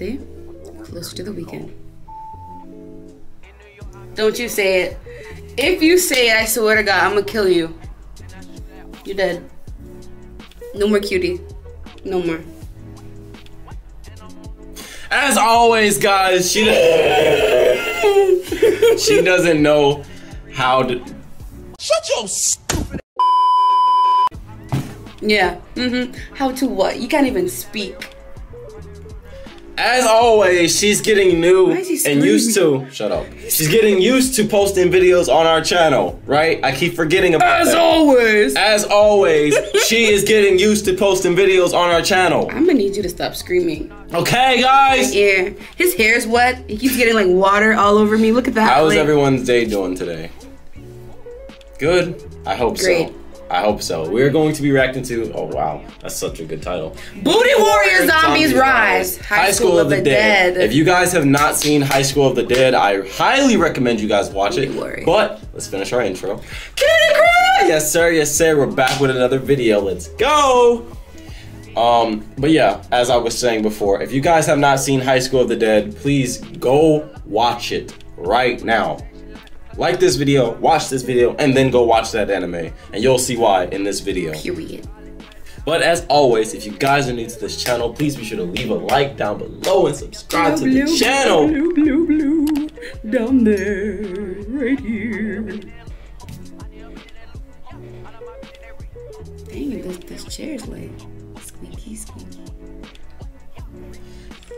Thursday, closer to the weekend. Don't you say it. If you say it, I swear to God, I'm gonna kill you. You're dead. No more cutie. No more. As always, guys, she does she doesn't know how to. Shut your stupid. Yeah. Mm-hmm. How to what? You can't even speak. As always, she's getting new Why is he and used to. Shut up. She's getting used to posting videos on our channel, right? I keep forgetting about As that. always. As always, she is getting used to posting videos on our channel. I'm gonna need you to stop screaming. Okay, guys. Yeah. His hair's wet. He keeps getting like water all over me. Look at that. How is everyone's day doing today? Good. I hope Great. so. I hope so. We're going to be reacting to. Oh wow, that's such a good title. Booty Warrior Zombies Rise. High, School, of the, Dead. If you guys have not seen High School of the Dead, I highly recommend you guys watch it. Warrior. But let's finish our intro. Kitty Cry! Yes, sir. Yes, sir. We're back with another video. Let's go. Um, but yeah, as I was saying before, if you guys have not seen High School of the Dead, please go watch it right now. Like this video, watch this video, and then go watch that anime, and you'll see why in this video. Period. But as always, if you guys are new to this channel, please be sure to leave a like down below and subscribe to the channel. Blue, blue, blue, down there, right here. Dang, this, this chair's like squeaky, squeaky.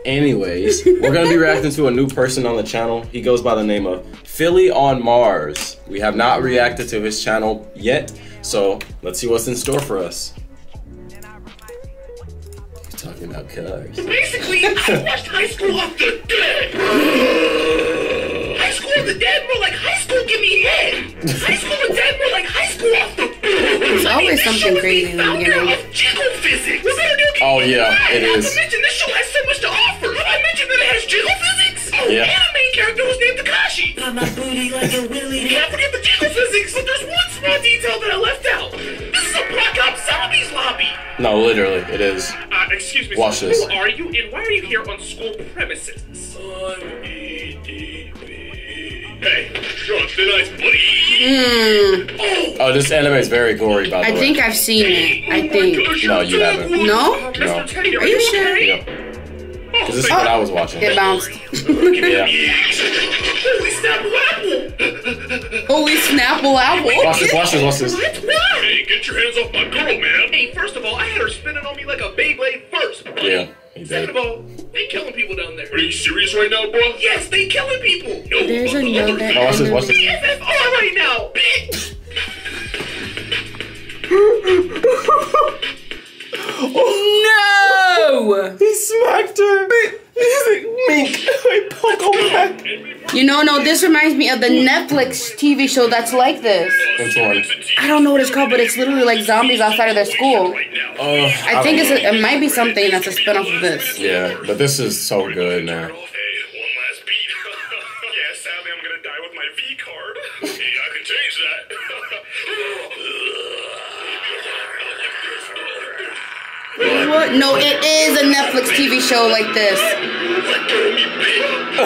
Anyways, we're gonna be reacting to a new person on the channel. He goes by the name of Philly on Mars. We have not reacted to his channel yet, so let's see what's in store for us. He's talking about cars. Basically, I watched High School of the Dead. High School of the Dead more like High School Give Me Head. High School of the Dead more like High School of the There's always This something show is crazy in the founder beginning. of Jiggle Physics. Was that a new Oh, yeah, it Not is. to mention, this show has so much to offer. Have I mentioned that it has Jiggle Physics? Oh, Yeah. Takashi. Got my booty like a willy. Can't forget the Jiggle Physics, but there's one small detail that I left out. This is a Black Ops Zombies lobby. No, literally, it is. Uh, excuse me, Watch sir. this. Who are you and why are you here on school premises? I'm EDP. Hey, you're on thin ice, buddy. Hmm. Oh, Oh, this anime is very gory, by the I way. I think I've seen it. I oh think. gosh, No, you're you so haven't. good. No? Mr. No. Teddy, Are you sure? okay? Yep. Oh, This is thank what I was watching. It bounced. Yeah. Holy snap, apple! Holy Snapple Apple. Watch this, watch this, watch this. What? Hey, get your hands off my girl, man! Hey, first of all, I had her spinning on me like a Beyblade first. Yeah, he Second did. of all, they killing people down there. Are you serious right now, bro? Yes, they killing people. No, There's but the another other Oh, watch this, watch this. enemy. FFR right now, bitch! No! He smacked her. He's like, Mink, wait, Pogo back. You know, no, this reminds me of the Netflix TV show that's like this. Which one? I don't know what it's called, but it's literally like zombies outside of their school. Right now. Oh, I think it's a, it might be something that's a spinoff of this. Yeah, but this is so good, man. What? No, it is a Netflix TV show like this. Let go of me, bitch.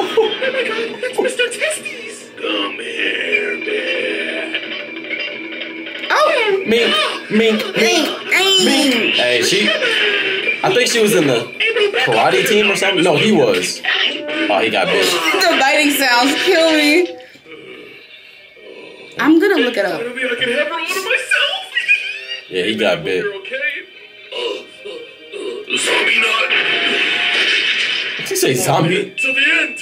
oh my god, that's Mr. Testes. Come here, man. Oh! Mink, Mink, Dang, dang. Hey, she. I think she was in the karate team or something. No, he was. Oh, he got bit. The biting sounds kill me. I'm gonna look it up. Maybe I can have her all to myself. Yeah, he got bit. Zombie. Did you say zombie? To the end.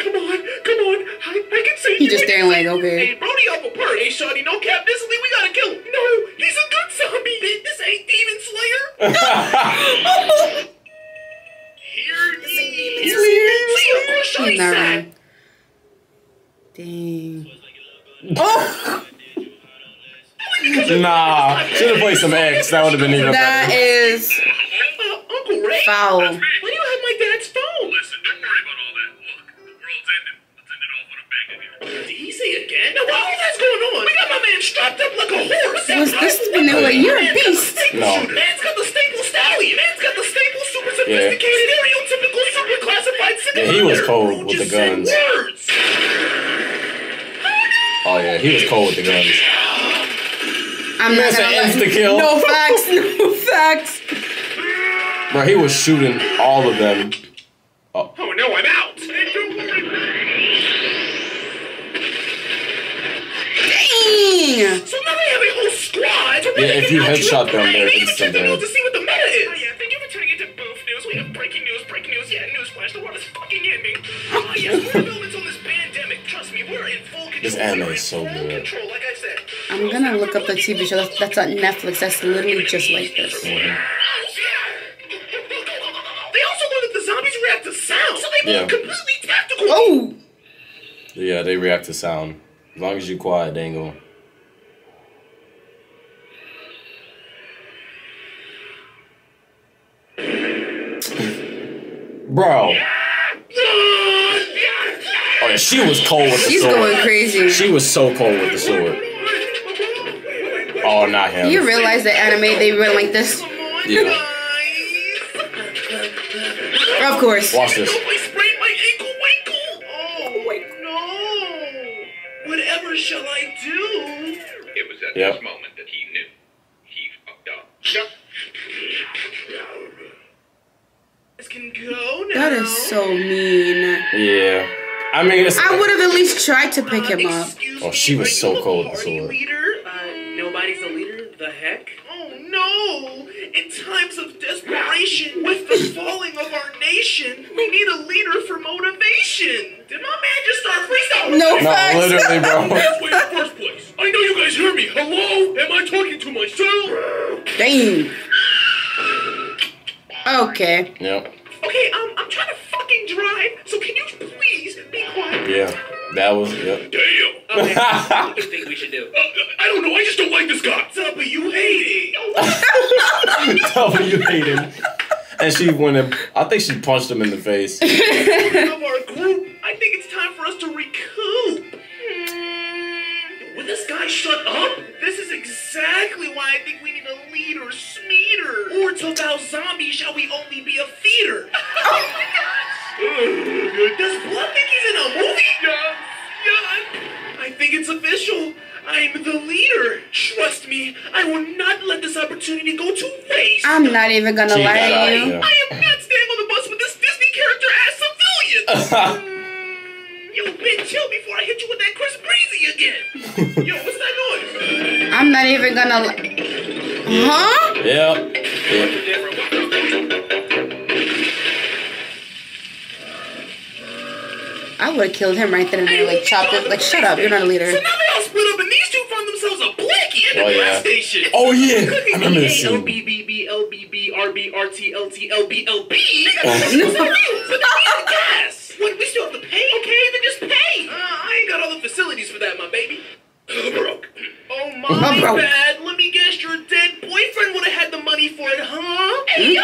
Come on, come on. I, I can see He you. just staring like, okay. Hey, Brody up a bird. Hey, Shawty, no cap. This we gotta kill him. No, he's a good zombie. This ain't Demon Slayer. Hear ye. See, of course, He's Shawty's not sad. wrong. Dang. Nah, should have played some X. That would have been even That better. is Uh, Uncle Ray? foul. Why do you have my dad's phone? Listen, don't worry about all that. Look, the world's ending. Let's end it off with a bang in here. Did he say again? Now, what all that's going on? We got my man strapped up like a horse. Was this vanilla? You're a beast. No. Man's got the staple stallion. Man's got the staple super sophisticated, stereotypical, super classified. Yeah, he was cold with the guns. Words. Oh yeah, he was cold with the guns. I'm not That's an gonna lie. insta kill. No facts. No facts. Bro, he was shooting all of them. Oh no, I'm out. Dang. So now they have a whole squad. So Yeah, if you headshot your them, brain. they're instant check the news dead. to see what the meta is. Oh, yeah, thank you for tuning into Boof News. We have breaking news, breaking news. Yeah, newsflash, the world is fucking ending. Oh yes, we're on this pandemic. Trust me, we're in full control. This anime is so full good. I'm gonna look up the TV show that's, that's on Netflix. That's literally just like this. They also learned that the zombies react to sound, so they Yeah. move completely tactical. Oh. Yeah, they react to sound. As long as you quiet, they ain't going. Bro. Oh yeah, she was cold with the She's sword. going crazy. She was so cold with the sword. Oh, not him. You realize the anime they went like this? Yeah. Of course. Watch this. I sprained my ankle winkle. Oh no. Whatever shall I do? It was at Yep. this moment that he knew. He fucked up. This can go now. That is so mean. Yeah. I mean, it's. I would have at least tried to pick him up. Excuse Oh, she was so you the cold with no! In times of desperation, with the falling of our nation, we need a leader for motivation. Did my man just start freestyling? No No, facts. literally, bro. That's way in the first place. I know you guys hear me. Hello? Am I talking to myself? Dang. Okay. Yep. Okay, um, I'm trying to fucking drive, so can you please be quiet? Yeah. That was. Yep. Damn. Okay, what do you think we should do? I don't know. I just don't like this guy. W hate it. W Hayden. And she went and I think she punched him in the face. I'm not even gonna She lie to you. yeah. I am not staying on the bus with this Disney character as civilian. Mm, yo, Ben, chill before I hit you with that Chris Breezy again. Yo, what's that noise? I'm not even gonna. Li- huh? Yep. Yep. I would have killed him right then and there. Like chopped it. Like shut up. You're not a leader. So now they all split up, and these two found themselves a blicky at the Oh, gas yeah. station. Oh yeah. I Cooking remember this A, L, scene. B, B, B, L, B, B, R, T, L, T, L, B, L, B. They got the real, so they need the gas. What, we still have to pay? Okay, then just pay. Uh, I ain't got all the facilities for that, my baby. broke. Oh, my I'm broke. bad. Let me guess, your dead boyfriend would have had the money for it, huh? Hey, yo!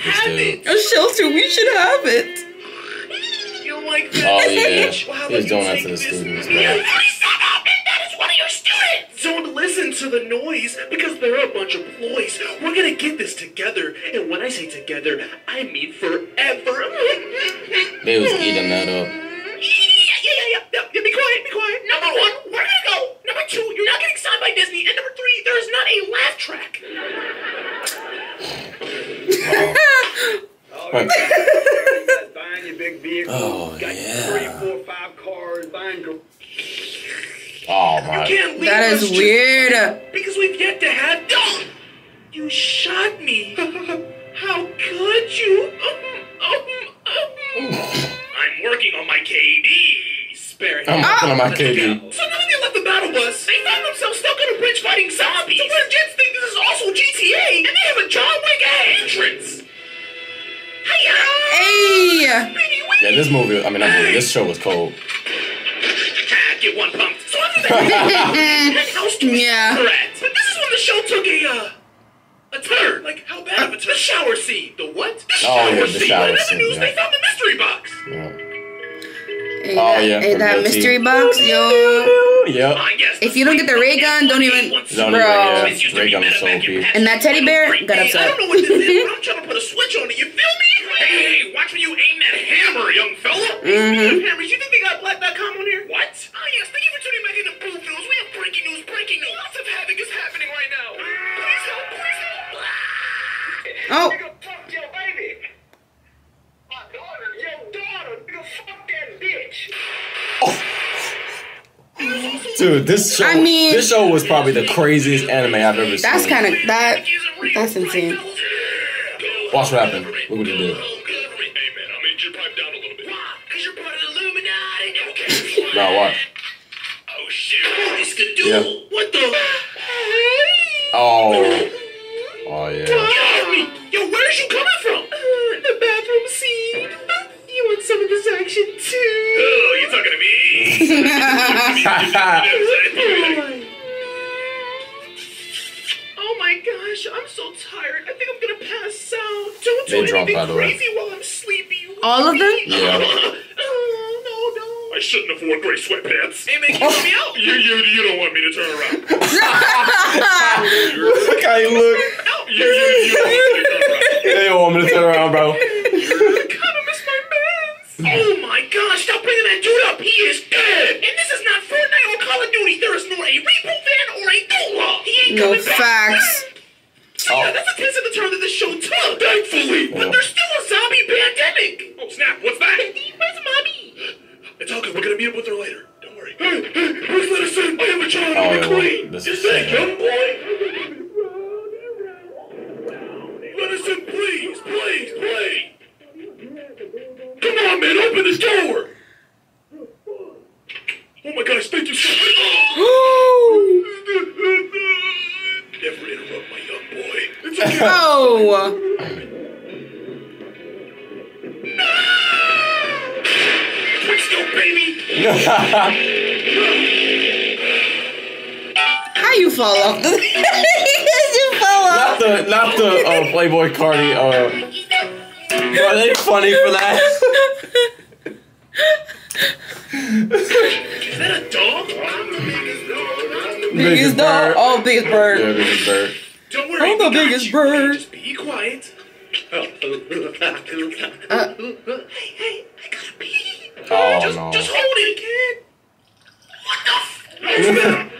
Shelter we I should hate this have dude. it. A shelter. We should have it. You like that? Oh, yeah. Well, how He was about doing you that to the this students, and man. you- That is one of your students! Don't listen to the noise because they're a bunch of ploys. We're gonna get this together. And when I say together, I mean forever. They was eating that up. Yeah, yeah, yeah, yeah, yeah. yeah, Be quiet, be quiet. Number one, we're gonna go. Number two, you're not getting signed by Disney. And number three, there is not a laugh track. Wait. buying your big vehicle. Oh, got yeah. three, four, five cars, buying. Go- Oh You my. can't leave That us is just- weird. Because we've yet to have. Oh, you shot me. How could you? I'm working on my KD. Spare. I'm working on my KD. So now that they left the battle bus, they found themselves stuck on a bridge fighting zombies. The Red Jets think this is also GTA, and they have a John Wick entrance. Hiya! Hey. Yeah, this movie. I mean, not movie. This show was cold. Get one pumped. So after that, house to Yeah. correct. But this is when the show took a uh, a turn. Like how bad of a turn? The shower scene. The what? The Oh, shower yeah, the scene. shower But in the scene, news, yeah. they found the mystery box. Yeah. Hey, Oh, that, yeah, hey, that Guilty. mystery box, yo. Yep. If you don't get the ray gun, don't even- Don't Bro. even, yeah, This used to Ray gun was so in OP. And that teddy bear got Hey, I don't know what this is, but I'm trying to put a switch on it. You feel me? Hey, hey, watch when you aim that hammer, young fella. Mm-hmm. Hey, speaking of hammers, you think they got Black.com on here? What? Oh, yes, thank you for tuning back into Booth News. We have breaking news, breaking news. Lots of Dude, this show. I mean- this show was probably the craziest anime I've ever seen. That's kind of that. That's insane. Watch what happened. Look what he did. Hey, man, me? oh my gosh, I'm so tired. I think I'm gonna pass out. Don't do They drunk, anything by the way. crazy while I'm sleepy. you All of them? Yeah. Oh, no, no. I shouldn't have worn gray sweatpants. Hey, man, keep me out. You, you, you don't want me to turn around. Look how you look. You, you, you don't want me to turn around. They don't want me to turn around, bro. No facts. It's okay. Oh. Quick scope, baby. How you fall off the? you fall Not the, not the uh, Playboi Carti. Uh, bro, they funny for that. Is that a dog? Biggest dog. Oh, biggest bird. Yeah, bird. biggest bird. Don't worry. I'm the biggest you. bird. Just be quiet. Oh. Uh. hey, hey, I gotta pee. Oh, just, no. just hold it, kid. What the f?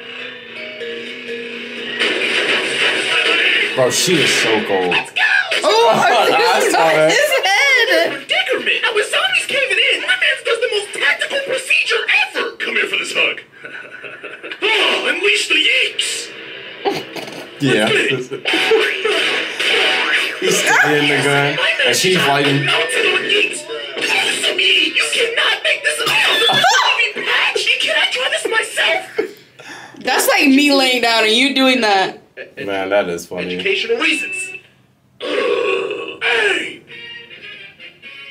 Bro, she is so cold. Let's go. Oh, I his saw that. head. Predicament. Now, with zombies caving in, my man does the most tactical procedure ever. Come here for this hug. oh, unleash the yeeks. Yeah. He's stealing the gun, and she's fighting. No to the yeeks. Close. You cannot make this up. This is a patch. Can I try this myself? That's like me laying down and you doing that. Man, that is funny. Educational reasons. hey!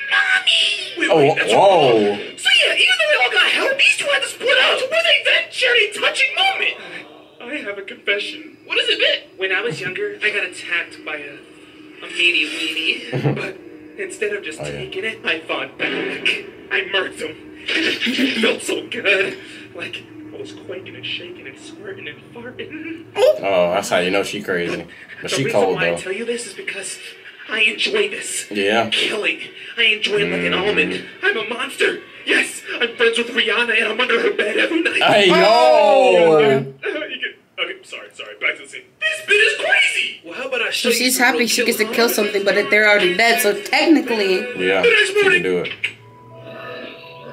Mommy! Wait, Oh, wait, that's whoa. So yeah, even though they all got help, these two had to split up. So where they then shared a touching moment. I have a confession. What is it, bit? When I was younger, I got attacked by a a meanie weenie. but instead of just Oh, yeah. taking it, I fought back. I murked him. it felt so good. Like I was quaking and shaking and squirting and farting. Oh, that's how you know she crazy. But the she reason cold why I though. tell you this is because I enjoy this. Yeah. Killing. I enjoy it like an almond. Mm. I'm a monster. Yes, I'm friends with Rihanna and I'm under her bed every night. Hey yo! You can- okay, sorry, sorry. Back to the scene. This bit is crazy. Well, how about I show So she's some happy she gets to kill almonds? something, but they're already dead. So technically, Yeah, she can do it.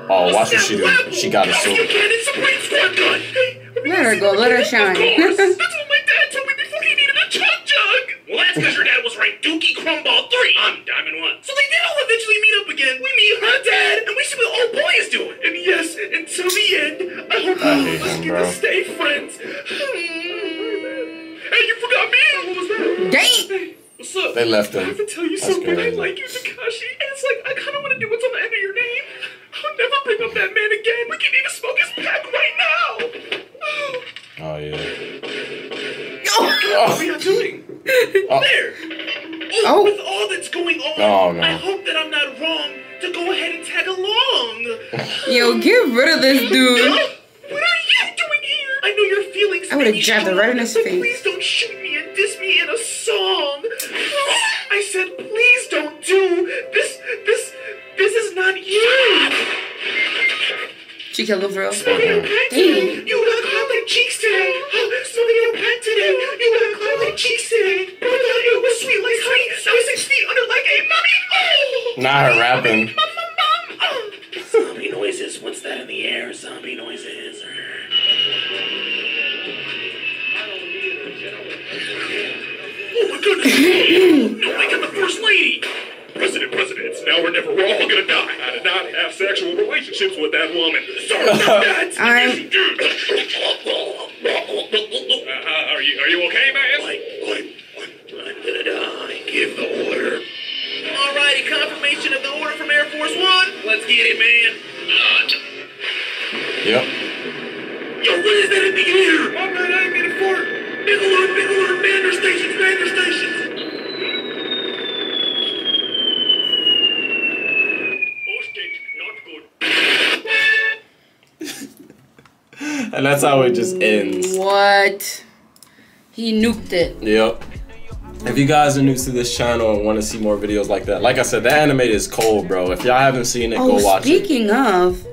Oh, watch what she do. She got a sword. can, it's a brain squad gun. Hey, Let her go, let her shine. Of course. That's what my dad told me before he needed a chug jug. Well, that's because your dad was ranked Dookie Crumball 3. I'm Diamond 1. So they did all eventually meet up again. We meet her dad, and we see what old boy is doing. And yes, until the end, I hope I all hate of us get to stay friends. Dang. Hey, what's up? They left him. I have to tell you That's something. I like you, Takashi. And it's like, I kind of want to do what's on the end of your name. I'll never pick up that man again. We can even smoke his pack right now. Oh yeah. Oh. Oh. What are you doing? Oh. There. Oh, Oh. with all that's going on, Oh, no. I hope that I'm not wrong to go ahead and tag along. Yo, get rid of this dude. What are you doing here? I know your feelings. I would've jabbed it right in his strong, face. Please don't shoot me song. I said, please don't do this. This. This is not you. She killed him for real. Smoking your pack today. Dang. You got clapping cheeks today. Smoking your pack today. You got clapping cheeks today. But I thought it was sweet like honey. Now six feet under like a mummy. Oh. Not her rapping. Zombie noises. What's that in the air? Zombie noises. My goodness! no, I got the first lady! President, president, it's now or never. We're all gonna die. I did not have sexual relationships with that woman. Sorry about that. I'm- Uh, are you are you okay, man? Like, what? I'm gonna die. Give the order. Alrighty, confirmation of the order from Air Force One. Let's get it, man. Not. Yep. Yo, what is that in the air? I'm not aiming it for Big alert, And that's how it just ends. What? He nuked it. Yep. If you guys are new to this channel and want to see more videos like that, like I said, that anime is cold, bro. If y'all haven't seen it, Oh, go watch it. speaking of,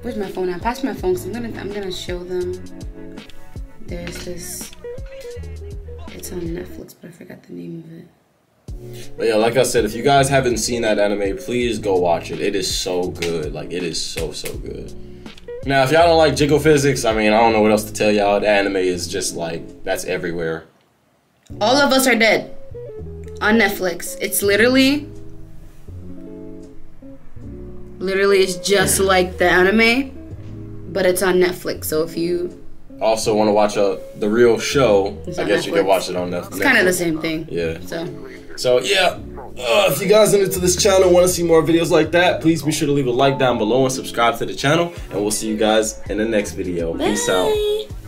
where's my phone? I passed my phone, so I'm gonna I'm gonna show them. There's this. It's on Netflix, but I forgot the name of it. But yeah, like I said, if you guys haven't seen that anime, please go watch it. It is so good. Like it is so so good. Now, if y'all don't like jiggle physics, I mean, I don't know what else to tell y'all. The anime is just like that's everywhere. All of Us Are Dead on Netflix. It's literally, literally, it's just like the anime, but it's on Netflix. So if you, Also, want to watch a the real show? It's I guess you can watch it on Netflix. it's kind of the same thing. Yeah. So So yeah, uh, if you guys are new to this channel, want to see more videos like that, please be sure to leave a like down below and subscribe to the channel. And we'll see you guys in the next video. Peace out. Bye.